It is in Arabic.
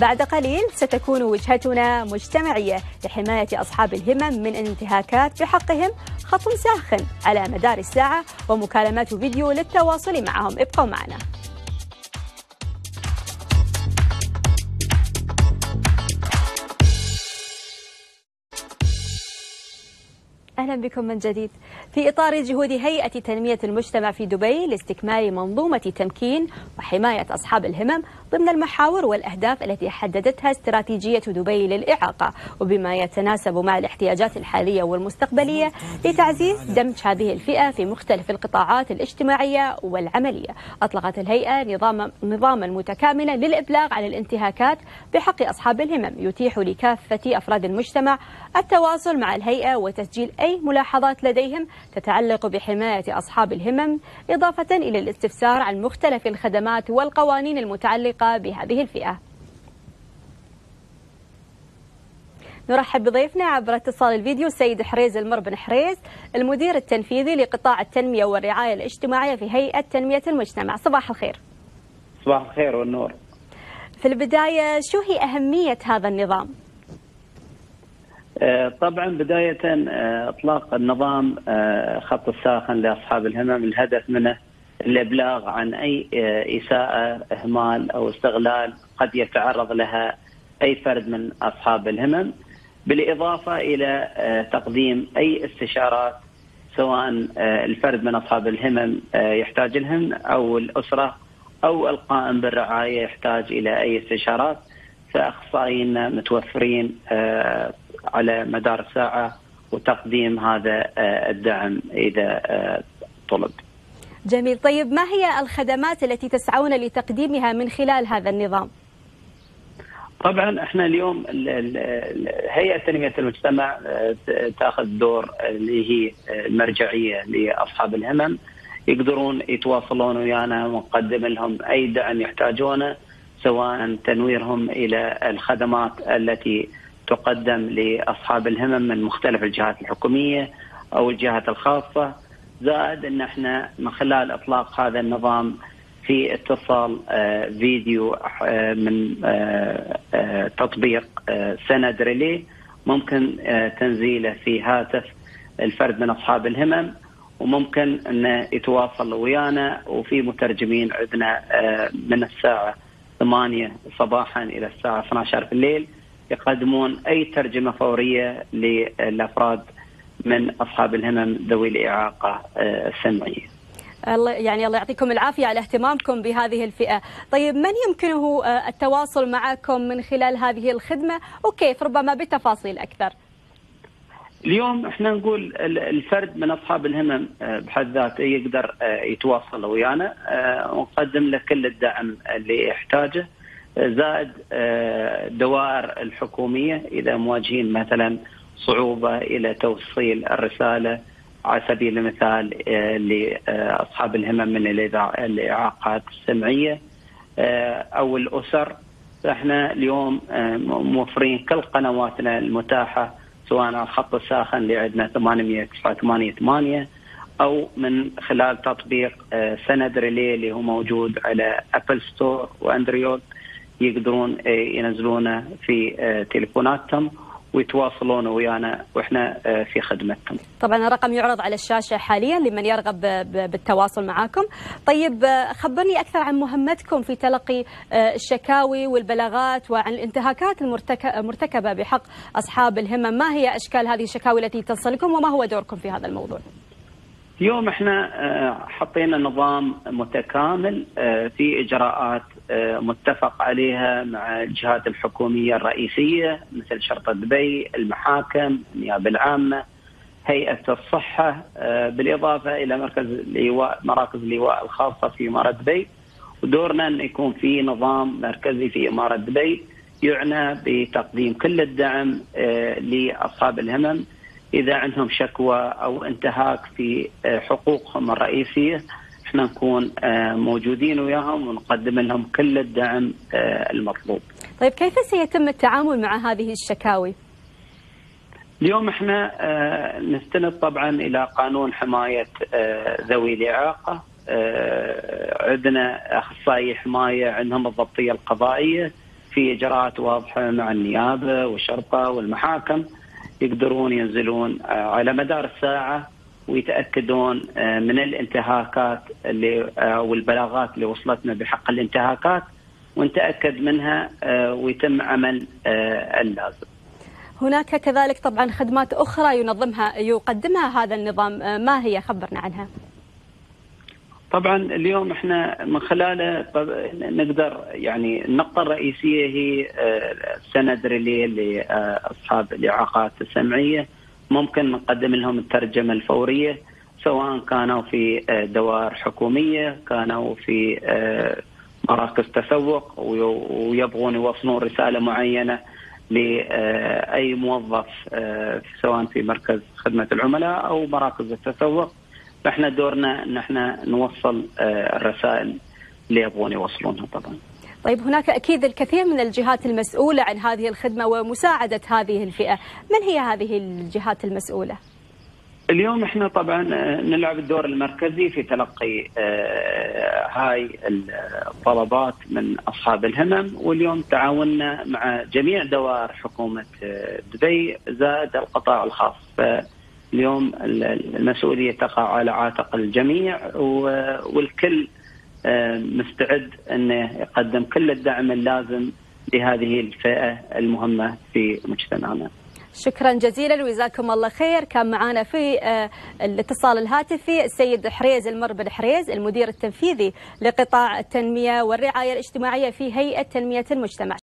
بعد قليل ستكون وجهتنا مجتمعية لحماية أصحاب الهمم من انتهاكات بحقهم خط ساخن على مدار الساعة ومكالمات فيديو للتواصل معهم. ابقوا معنا. أهلا بكم من جديد. في إطار جهود هيئة تنمية المجتمع في دبي لاستكمال منظومة تمكين وحماية أصحاب الهمم ضمن المحاور والأهداف التي حددتها استراتيجية دبي للإعاقة وبما يتناسب مع الاحتياجات الحالية والمستقبلية لتعزيز دمج هذه الفئة في مختلف القطاعات الاجتماعية والعملية. أطلقت الهيئة نظام نظاما متكاملا للإبلاغ عن الانتهاكات بحق أصحاب الهمم يتيح لكافة أفراد المجتمع التواصل مع الهيئة وتسجيل أي ملاحظات لديهم تتعلق بحماية أصحاب الهمم إضافة إلى الاستفسار عن مختلف الخدمات والقوانين المتعلقة بهذه الفئة. نرحب بضيفنا عبر اتصال الفيديو السيد حريز المر بن حريز المدير التنفيذي لقطاع التنمية والرعاية الاجتماعية في هيئة تنمية المجتمع. صباح الخير. صباح الخير والنور. في البداية شو هي أهمية هذا النظام؟ طبعا بداية إطلاق النظام خط الساخن لأصحاب الهمم. الهدف منه الابلاغ عن أي إساءة إهمال أو استغلال قد يتعرض لها أي فرد من أصحاب الهمم بالإضافة إلى تقديم أي استشارات سواء الفرد من أصحاب الهمم يحتاج لهن أو الأسرة أو القائم بالرعاية يحتاج إلى أي استشارات فأخصائيين متوفرين على مدار الساعة وتقديم هذا الدعم إذا طلب. جميل. طيب ما هي الخدمات التي تسعون لتقديمها من خلال هذا النظام؟ طبعا إحنا اليوم هيئة تنمية المجتمع تأخذ دور اللي هي المرجعيه لأصحاب الهمم يقدرون يتواصلون ويانا ونقدم لهم أي دعم يحتاجونه سواء تنويرهم إلى الخدمات التي تقدم لأصحاب الهمم من مختلف الجهات الحكومية أو الجهات الخاصة. زائد إن إحنا من خلال إطلاق هذا النظام في اتصال فيديو من تطبيق سند ريلي ممكن تنزيله في هاتف الفرد من أصحاب الهمم وممكن انه يتواصل ويانا وفي مترجمين عندنا من الساعة 8 صباحا إلى الساعة 12 في الليل يقدمون أي ترجمة فورية للأفراد من أصحاب الهمم ذوي الإعاقة السمعية. الله يعني الله يعطيكم العافية على اهتمامكم بهذه الفئة، طيب من يمكنه التواصل معكم من خلال هذه الخدمة وكيف ربما بتفاصيل أكثر؟ اليوم إحنا نقول الفرد من أصحاب الهمم بحد ذاته يقدر يتواصل ويانا ونقدم له كل الدعم اللي يحتاجه زائد دوائر الحكومية إذا مواجهين مثلا صعوبة إلى توصيل الرسالة على سبيل المثال لأصحاب الهمم من الإعاقات السمعية. أو الأسر. فاحنا اليوم موفرين كل قنواتنا المتاحة سواء على الخط الساخن اللي عندنا 888 أو من خلال تطبيق سند Relay اللي هو موجود على App Store و Android يقدرون ينزلونه في تليفوناتهم. ويتواصلون ويانا وإحنا في خدمتهم. طبعا الرقم يعرض على الشاشة حاليا لمن يرغب بالتواصل معكم. طيب خبرني أكثر عن مهمتكم في تلقي الشكاوي والبلاغات وعن الانتهاكات المرتكبه بحق أصحاب الهمم، ما هي أشكال هذه الشكاوي التي تصلكم وما هو دوركم في هذا الموضوع؟ اليوم إحنا حطينا نظام متكامل في إجراءات متفق عليها مع الجهات الحكومية الرئيسية مثل شرطة دبي، المحاكم، النيابة العامة، هيئة الصحة بالإضافة إلى مركز الايواء مراكز الايواء الخاصة في إمارة دبي. ودورنا إن يكون في نظام مركزي في إمارة دبي يعنى بتقديم كل الدعم لأصحاب الهمم. إذا عندهم شكوى أو انتهاك في حقوقهم الرئيسية إحنا نكون موجودين وياهم ونقدم لهم كل الدعم المطلوب. طيب كيف سيتم التعامل مع هذه الشكاوي؟ اليوم إحنا نستند طبعا إلى قانون حماية ذوي الإعاقة عندنا أخصائي حماية عندهم الضبطية القضائية في إجراءات واضحة مع النيابة والشرطة والمحاكم يقدرون ينزلون على مدار الساعة ويتأكدون من الانتهاكات اللي والبلاغات اللي وصلتنا بحق الانتهاكات ونتأكد منها ويتم عمل اللازم. هناك كذلك طبعا خدمات أخرى ينظمها يقدمها هذا النظام ما هي خبرنا عنها؟ طبعا اليوم إحنا من خلاله نقدر يعني النقطة الرئيسية هي سند ريلي لاصحاب الإعاقات السمعية ممكن نقدم لهم الترجمة الفورية سواء كانوا في دوائر حكومية كانوا في مراكز تسوق ويبغون يوصلون رسالة معينة لاي موظف سواء في مركز خدمة العملاء أو مراكز التسوق. فاحنا دورنا ان إحنا نوصل الرسائل اللي يبغون يوصلونها طبعا. طيب هناك أكيد الكثير من الجهات المسؤولة عن هذه الخدمة ومساعدة هذه الفئة، من هي هذه الجهات المسؤولة؟ اليوم إحنا طبعا نلعب الدور المركزي في تلقي هاي الطلبات من أصحاب الهمم واليوم تعاوننا مع جميع دوائر حكومة دبي زائد القطاع الخاص فاليوم المسؤولية تقع على عاتق الجميع والكل مستعد أنه يقدم كل الدعم اللازم لهذه الفئة المهمة في مجتمعنا. شكرا جزيلا وجزاكم الله خير كان معنا في الاتصال الهاتفي السيد حريز المر بن حريز المدير التنفيذي لقطاع التنمية والرعاية الاجتماعية في هيئة تنمية المجتمع